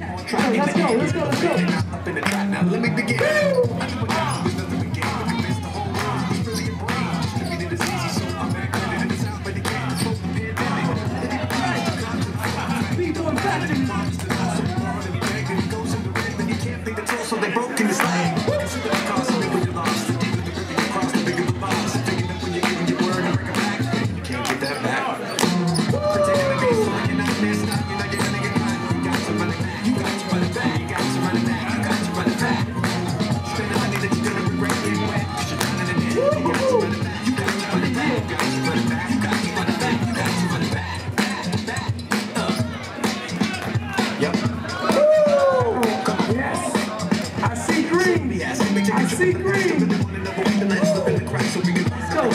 Let's go, let's go, let's go. Up in the trap now, let me begin. Yep. Yes. I see green. I see green. Let's go.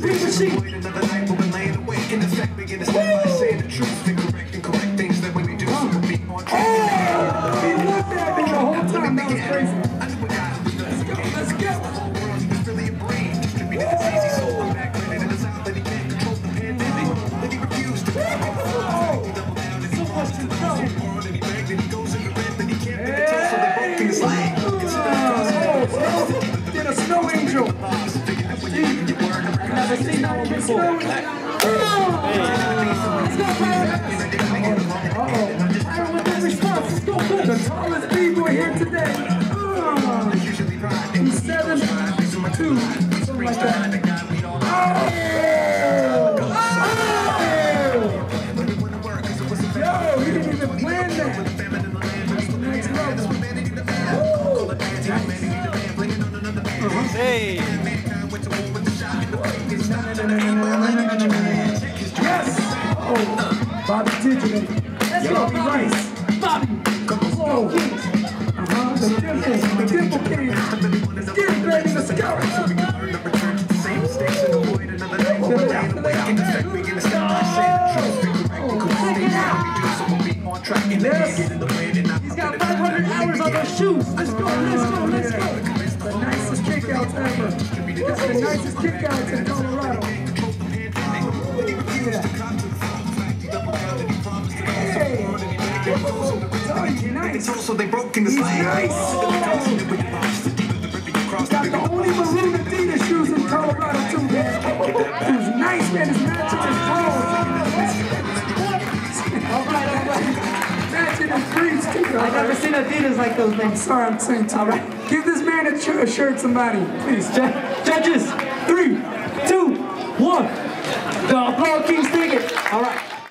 Green machine. Another night when we're laying awake in effect, begin to stand by saying the truth, the correct and correct things that when we do, so we'll be on track. Oh, he looked at me the whole time. That was crazy. Snow angel. Never seen that one before. Uh-oh. with that response, let's go for Hey. Yes! Bobby Digital. Bobby Rice. Bobby. The dimple, the dimple. Get. He's got 500 hours on those shoes. Let's go, let's go, let's go. Kickouts ever. It's the nicest kickouts in Colorado. Hey. Oh, nice. So they broke in the He's nice. Got the only maroon Adidas shoes in Colorado too, man. He's nice, man. It's matching I've never seen Adidas like those things. Sorry, I'm saying to you. Give this man a, ch- a shirt, somebody, please. Ju- Judges,